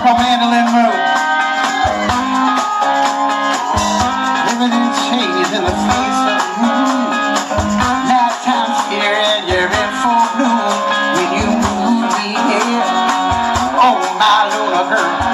Off of Mandolin Road. Living in shade in the face of moon. Nighttime here and you're in for bloom. When you move me here, oh my Luna girl.